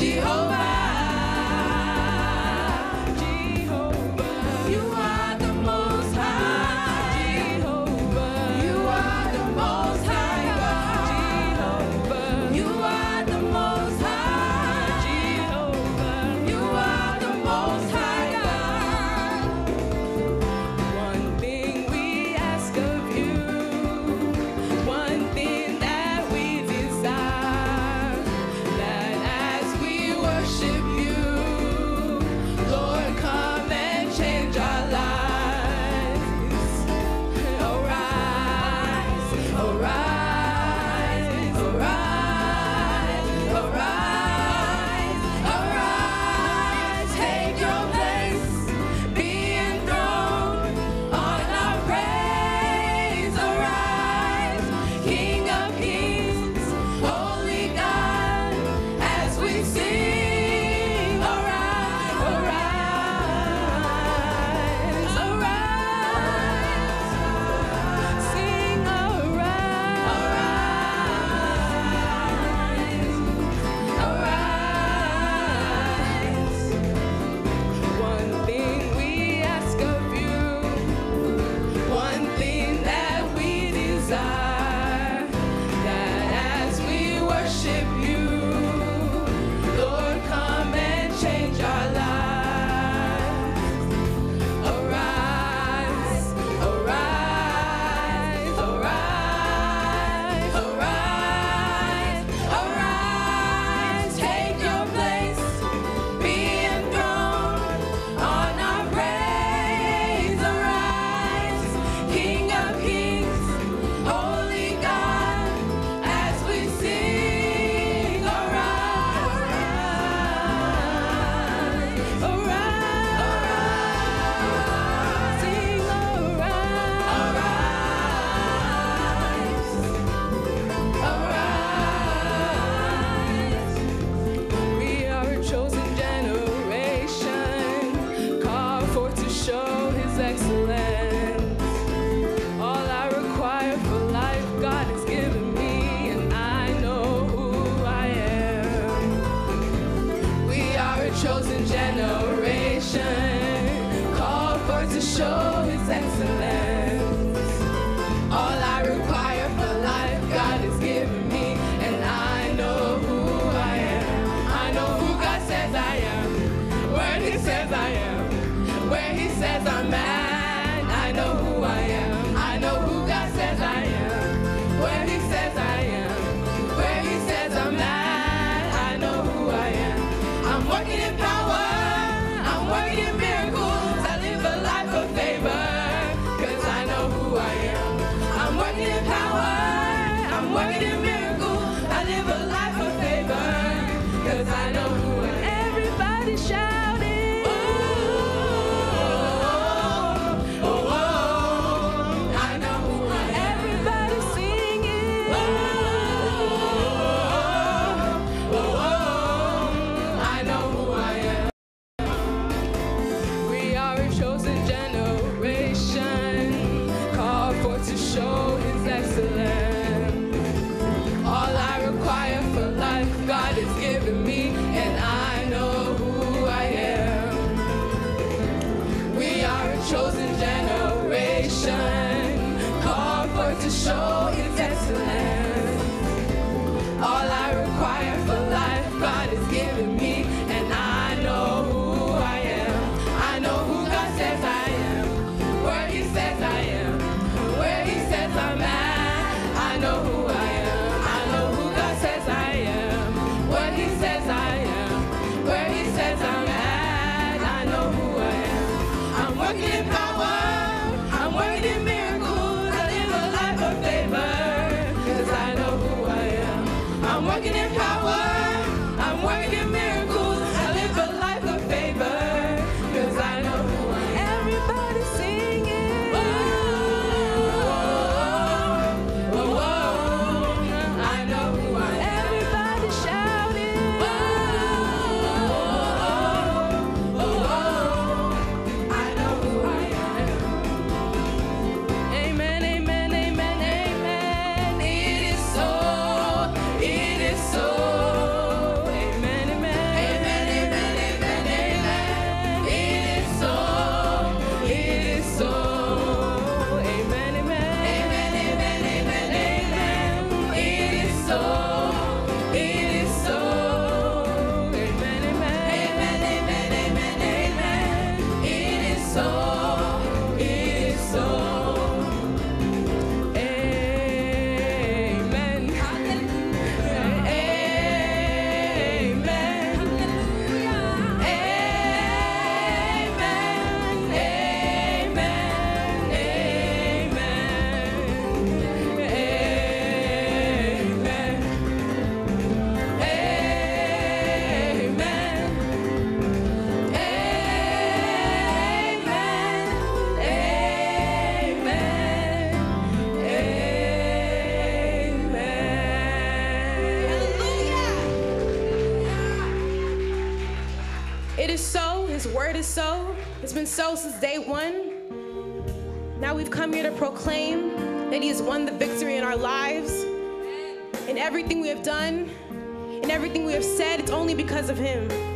以后 His word is so. It's been so since day one. Now we've come here to proclaim that He has won the victory in our lives. In everything we have done, in everything we have said, it's only because of Him.